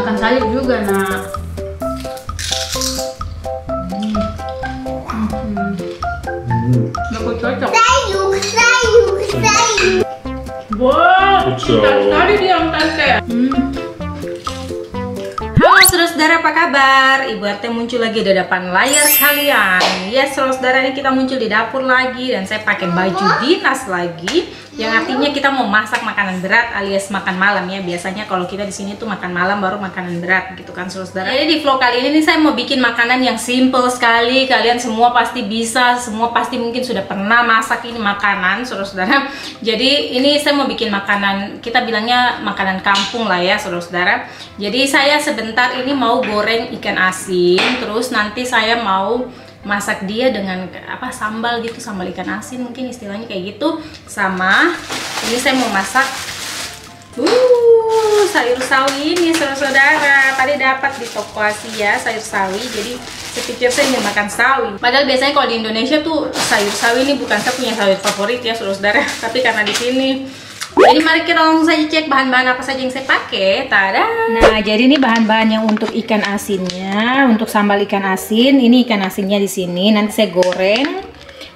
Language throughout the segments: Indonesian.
Makan sayur juga nak. Hmm. Aku cocok. Sayur, sayur, sayur. Wow, cinta sekali dia yang tante. Hmm. Saudara-saudara apa kabar? Ibu RT muncul lagi di depan layar kalian Ya saudara-saudara ini kita muncul di dapur lagi Dan saya pakai baju dinas lagi Yang artinya kita mau masak makanan berat alias makan malam ya. Biasanya kalau kita di sini tuh makan malam baru makanan berat gitu kan saudara Jadi di vlog kali ini nih saya mau bikin makanan yang simple sekali. Kalian semua pasti bisa, semua pasti mungkin sudah pernah masak ini makanan saudara-saudara Jadi ini saya mau bikin makanan, kita bilangnya makanan kampung lah ya saudara-saudara Jadi saya sebentar ini mau goreng ikan asin Terus nanti saya mau masak dia dengan apa sambal gitu sambal ikan asin mungkin istilahnya kayak gitu. Sama ini saya mau masak uh sayur sawi ini saudara-saudara. Tadi dapat di toko Asia sayur sawi. Jadi pikir saya ingin makan sawi. Padahal biasanya kalau di Indonesia tuh sayur sawi ini bukan saya punya sayur favorit ya saudara-saudara. Tapi karena di sini jadi mari kita langsung saja cek bahan-bahan apa saja yang saya pakai. Tada. Nah, jadi ini bahan-bahan yang untuk ikan asinnya, untuk sambal ikan asin. Ini ikan asinnya di sini. Nanti saya goreng.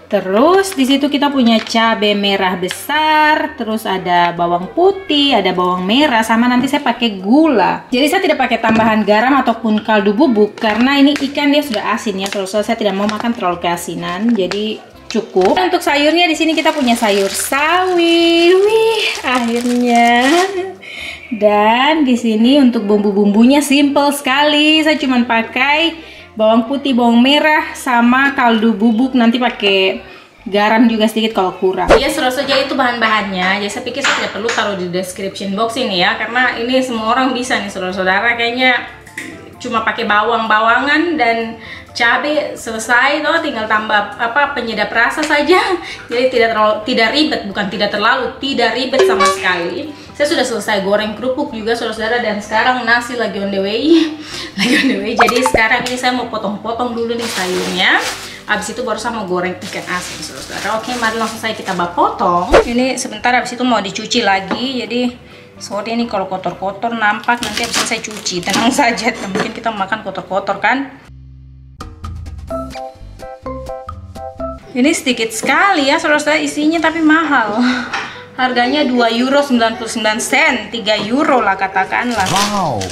Terus di situ kita punya cabai merah besar, terus ada bawang putih, ada bawang merah, sama nanti saya pakai gula. Jadi saya tidak pakai tambahan garam ataupun kaldu bubuk karena ini ikan dia sudah asin ya. Terus saya tidak mau makan terlalu keasinan, jadi cukup. Untuk sayurnya di sini kita punya sayur sawi. Wih, akhirnya. Dan di sini untuk bumbu-bumbunya simple sekali. Saya cuma pakai bawang putih, bawang merah sama kaldu bubuk. Nanti pakai garam juga sedikit kalau kurang. Ya, serasa saja itu bahan-bahannya. Jadi saya pikir saya perlu taruh di description box ini ya, karena ini semua orang bisa nih saudara-saudara. Kayaknya cuma pakai bawang-bawangan dan cabai selesai toh tinggal tambah apa penyedap rasa saja. Jadi tidak terlalu tidak ribet bukan tidak terlalu tidak ribet sama sekali. Saya sudah selesai goreng kerupuk juga saudara-saudara dan sekarang nasi lagi on the way. Lagi on the way. Jadi sekarang ini saya mau potong-potong dulu nih sayurnya. Abis itu baru saya mau goreng ikan asin saudara Oke mari langsung saya kita bak potong. Ini sebentar abis itu mau dicuci lagi Jadi sorry ini kalau kotor-kotor nampak nanti itu saya cuci. Tenang saja mungkin kita makan kotor-kotor kan? Ini sedikit sekali ya saudara-saudara. Isinya tapi mahal. Harganya 2 euro 99 sen. 3 euro lah katakanlah. Wow.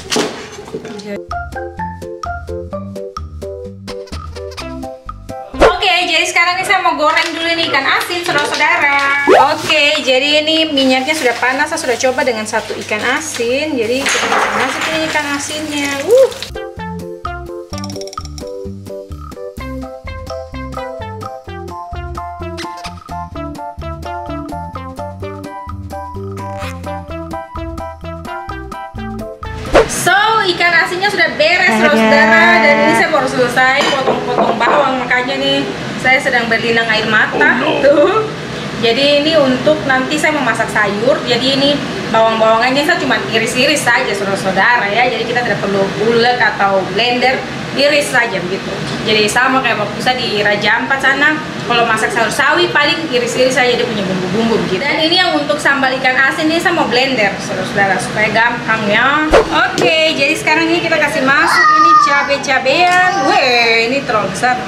Jadi sekarang ini saya mau goreng dulu nih ikan asin, saudara-saudara. Oke, jadi ini minyaknya sudah panas. Saya sudah coba dengan satu ikan asin. Jadi kita bisa masukin ikan asinnya. Uh. So, ikan asinnya sudah beres, saudara. Dan ini saya baru selesai potong-potong bawang. Makanya nih, saya sedang berlinang air mata. Tuh. Jadi ini untuk nanti saya memasak sayur. Jadi ini bawang-bawangannya saya cuma iris-iris saja, saudara-saudara ya. Jadi kita tidak perlu ulek atau blender, iris saja begitu. Jadi sama kayak waktu saya di Raja Ampat sana, kalau masak sayur sawi paling iris-iris saja dia punya bumbu-bumbu gitu. Dan ini yang untuk sambal ikan asin ini saya mau blender, saudara-saudara, supaya gampang ya. Oke, jadi sekarang ini kita kasih masuk ini cabai-cabean. Weh, ini terlalu besar.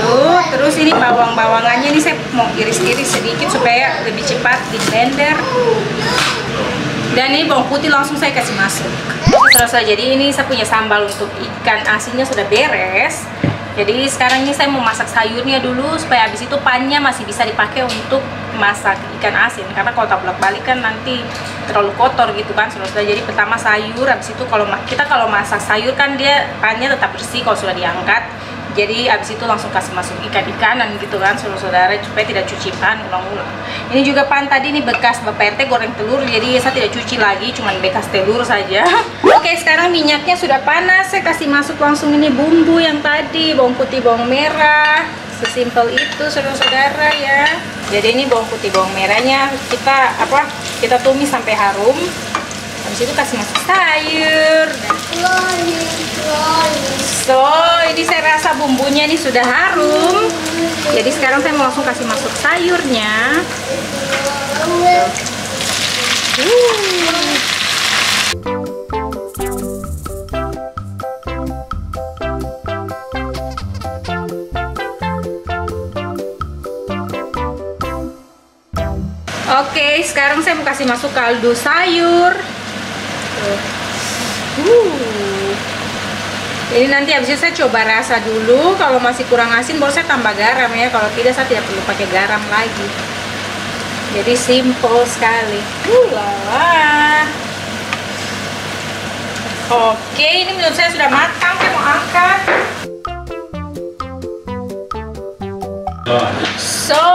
Tuh, terus ini bawang-bawangannya ini saya mau iris-iris sedikit supaya lebih cepat di blender. Dan ini bawang putih langsung saya kasih masuk. Selesai. Jadi ini saya punya sambal untuk ikan asinnya sudah beres. Jadi sekarang ini saya mau masak sayurnya dulu supaya habis itu pannya masih bisa dipakai untuk masak ikan asin karena kalau tak bolak-balik kan nanti terlalu kotor gitu kan saudara jadi pertama sayur habis itu kalau kita kalau masak sayur kan dia pannya tetap bersih kalau sudah diangkat jadi abis itu langsung kasih masuk ikan-ikanan gitu kan saudara-saudara supaya tidak cuci pan ulang-ulang. Ini juga pan tadi ini bekas bapak RT goreng telur jadi saya tidak cuci lagi cuman bekas telur saja. Oke sekarang minyaknya sudah panas saya kasih masuk langsung ini bumbu yang tadi bawang putih bawang merah. Sesimpel itu saudara-saudara ya. Jadi ini bawang putih bawang merahnya kita apa kita tumis sampai harum. Habis itu kasih masuk sayur. dan So, ini saya rasa bumbunya ini sudah harum. Jadi sekarang saya mau langsung kasih masuk sayurnya. Oke, sekarang saya mau kasih masuk kaldu sayur. Uh. Jadi nanti habis itu saya coba rasa dulu. Kalau masih kurang asin, baru saya tambah garam ya. Kalau tidak, saya tidak perlu pakai garam lagi. Jadi simple sekali. Uh, lala. Oke, ini menurut saya sudah matang. Saya mau angkat. So,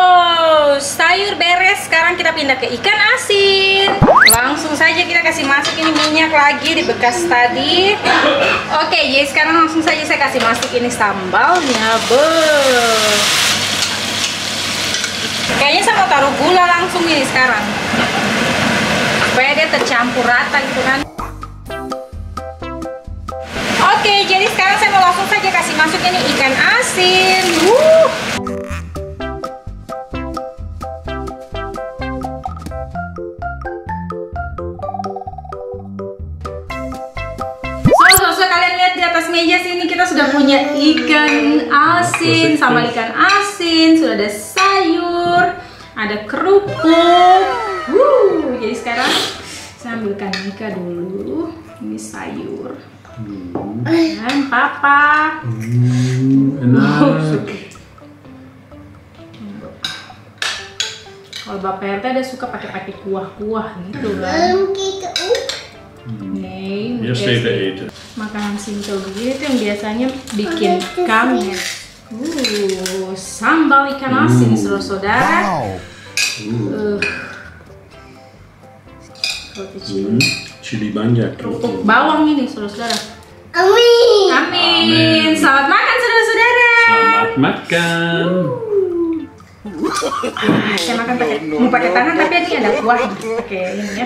sayur beres. Sekarang kita pindah ke ikan asin. Langsung saja kita kasih masuk ini minyak lagi di bekas tadi. Oke, jadi sekarang langsung saja saya kasih masuk ini sambalnya. Be. Kayaknya saya mau taruh gula langsung ini sekarang. Supaya dia tercampur rata gitu kan. Oke, jadi sekarang saya mau langsung saja kasih masuk ini ikan asin. Wuh. Meja sini kita sudah punya ikan asin sama ikan asin, sudah ada sayur, ada kerupuk. Wuh, jadi sekarang saya ambilkan Mika dulu. Ini sayur. Dan papa. Hmm, enak. Kalau bapak RT ada suka pakai-pakai kuah-kuah gitu kan. Uh. Nih, even eten. Makanan simple begini tuh yang biasanya bikin kangen. Uh, sambal ikan asin saudara-saudara. Uh, roti Hmm, cili. chili banyak. Kerupuk bawang ini saudara-saudara. Amin. Amin. Amin. Selamat makan saudara-saudara. Selamat makan. Saya makan pakai mau pakai tangan tapi ini ada kuah pakai ini ya.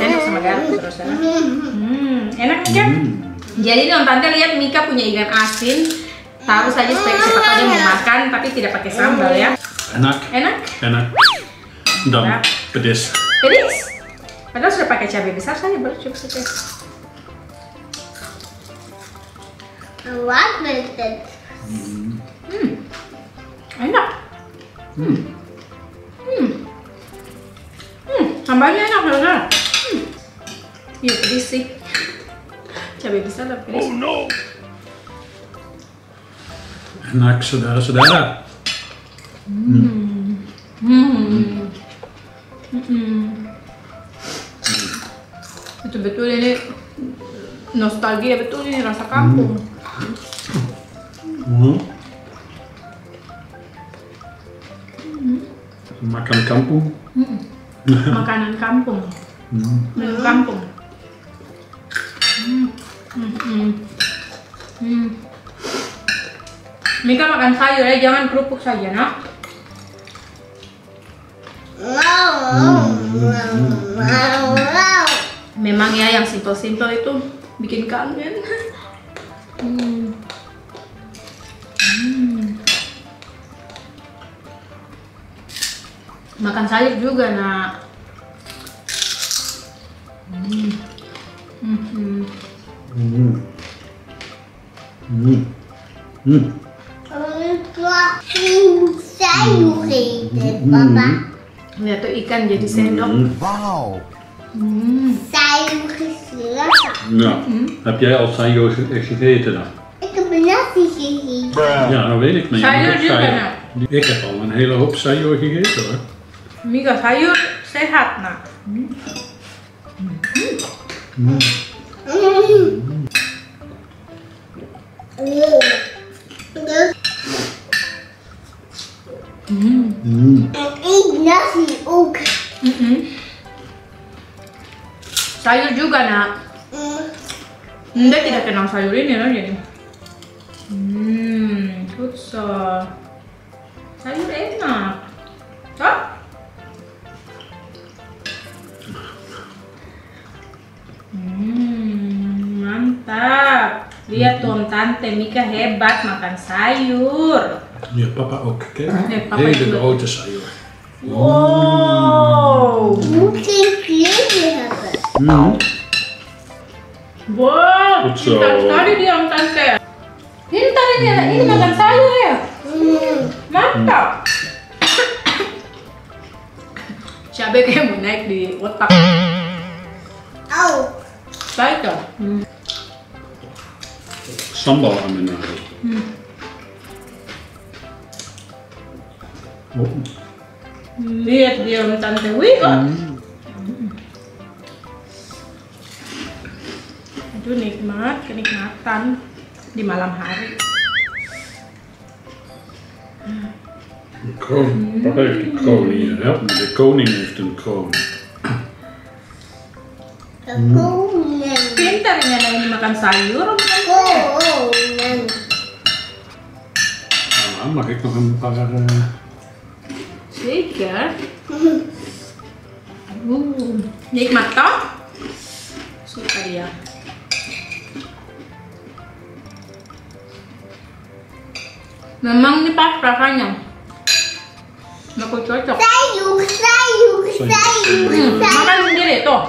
Sendok sama garam saudara-saudara. Hmm, enak nih kan? Hmm. Jadi non tante lihat Mika punya ikan asin. Taruh saja supaya siapa tahu dia mau makan tapi tidak pakai sambal ya. Enak, Enak? enak. Dan Ya. pedes. Pedas? Padahal sudah pakai cabai besar saja baru cukup saja. What is it? Hmm, enak. Hmm. Hmm, hmm, sambalnya enak saudara. Hmm. Iya pedas sih. Cabai besar lah pedas. no. Enak, saudara-saudara. Hmm. Hmm. Betul-betul ini nostalgia betul ini rasa kampung. Hmm. Makan kampung. Makanan kampung, Hmm. menu kampung. Mika makan sayur ya, jangan kerupuk saja, nak. Memang ya yang simpel-simpel itu bikin kangen. Hmm. Hmm. Makan sayur juga, nak. Hmm. Hmm. Hmm. Hmm. Hmm. Lihat tuh ikan jadi sendok. Hmm. Wauw. Hmm. Sayur geslagen. Ja. Heb jij al sayur ge- gegeten dan? Ik heb een nasi gegeten. Ja, dat weet ik. Maar je Sayur moet ook juga, sayur- nak. Ik heb al een hele hoop sayur gegeten hoor. Mika sayur sehat, nak. Hmm. Hmm. En eet nasi ook. Mm-mm. Sayur juga, nak. Mm. Anda tidak kenal sayur ini loh jadi. Hmm, futsal. Sayur enak. Hah? Hmm, mantap. Lihat tuh Om Tante Mika hebat makan sayur. Ja, papa ook. Kijk. Nee, papa hele grote sayur. Wow. Moet geen kleren hebben. Hmm. Wow, Goed zo. sekali dia. Pintar ini ini makan sayur ya. Mm. Mantap. Cabai kayak mau naik di otak. Oh. Baik dong. Sambal. Oh. Lihat dia tante Wi. Oh. Aduh nikmat, kenikmatan di malam hari. De kroon. Papa heeft die kroon hier. Help me. De koning heeft een kroon. Kekungan. Pintar ini anak ini makan sayur. Kekungan. Nou, mag ik nog een paar... Zeker. Uh, nikmat toh? Suka dia. Memang ini pas rasanya. Aku cocok. Sayur, sayur, sayur, Hmm, makan sendiri tuh.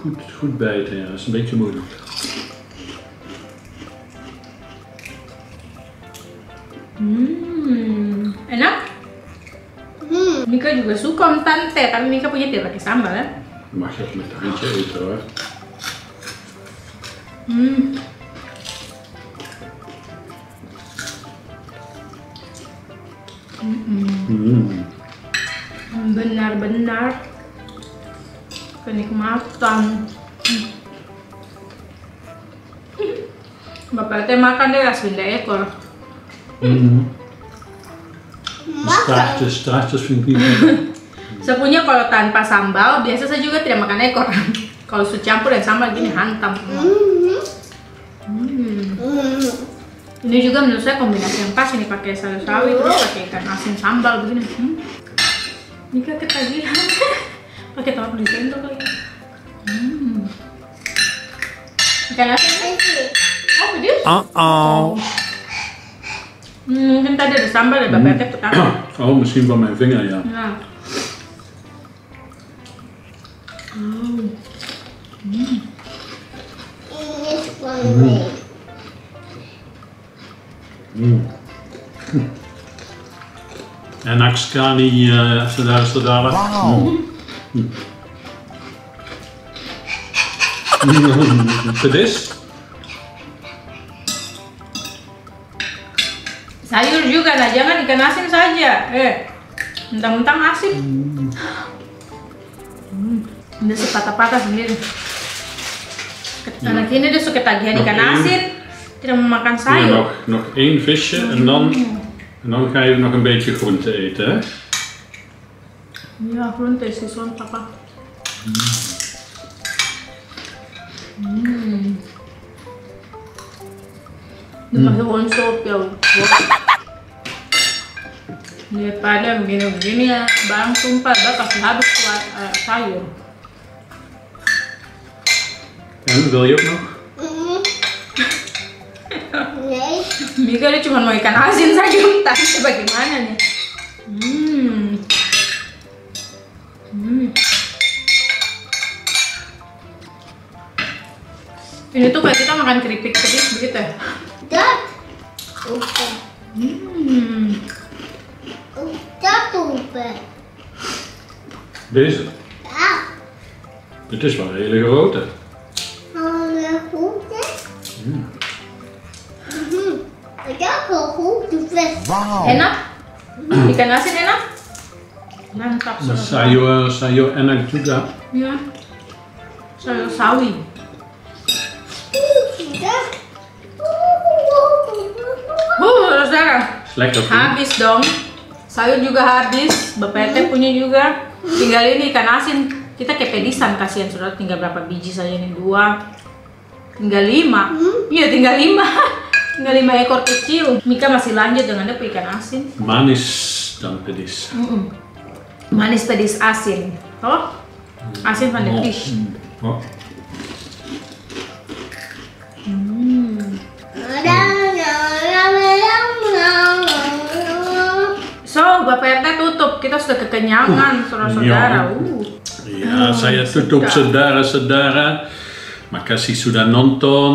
goed, goed bijten, ja. Dat is een beetje moeilijk. Hmm, enak. Hmm. Mika juga suka om tante, tapi Mika punya tidak pakai sambal ya. Handje eten hoor. Hmm. Mm. Benar-benar kenikmatan. Hmm. Bapak teh makan deh langsung deh ekor. Mm. Ik niet lekker. Sepunya kalau tanpa sambal, biasa saya juga tidak makan ekor. kalau sudah campur dan sambal gini hantam. Hmm. Hmm. Hmm. Ini juga menurut saya kombinasi yang pas ini pakai sayur sawi terus pakai ikan asin sambal begini. Hmm. Ini kan ketagihan. pakai telur di sendok lagi. Hmm. Ikan asin. Oh, pedes. Uh-oh. Hmm, mungkin tadi ada sambal ya, bapak teh petang. Oh, misschien van mijn vinger, ja. Ya. Hmm. Ini semuanya. Mm. Enak sekali, eh, saudara-saudara. Wow. Mm. Pedes? Sayur juga, nah jangan ikan asin saja. Eh, mentang-mentang asin. Hmm. Udah sepatah-patah sendiri. Ket- Anak ini dia suka tagihan ikan asin, tidak mau makan Ja, sayur. nog, nog één visje en dan, en dan ga je nog een beetje groente eten, hè? Ya, groente sison papa. Hmm. Dimasuk unsur ya. Daripada begini-begini ya, bang tumpah, kasih habis kuat eh, sayur. Je ook nog? Hmm. Nee. Mika dia cuma mau ikan asin saja, itu bagaimana nih. Hmm. Hmm. Ini tuh kayak kita makan keripik pedis begitu ya. Dat. Open. Hmm. Dat open. Deze. Ah. Het is wel een hele grote. Alle groente. Mm. Mhm. Ik heb een grote vis. Wow. Enak? Ikan asin enak? Mantap sayur, sayur enak juga. Ya. Sayur sawi. Lekker. Habis dong. Sayur juga habis. Bapak teh punya juga. Tinggal ini ikan asin. Kita kayak pedisan kasihan saudara. Tinggal berapa biji saja ini dua. Tinggal lima. Iya tinggal lima. tinggal lima ekor kecil. Mika masih lanjut dengan dia ikan asin. Manis dan pedis. Mm-mm. Manis pedis asin. Oh, asin van de fish. Oh. Kekenyangan, saudara-saudara. ja. Uh. Ja, saya tutup saudara-saudara. Makasih sudah nonton.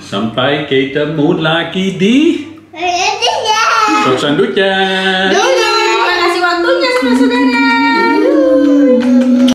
Sampai ketemu lagi di. Tot sanducha.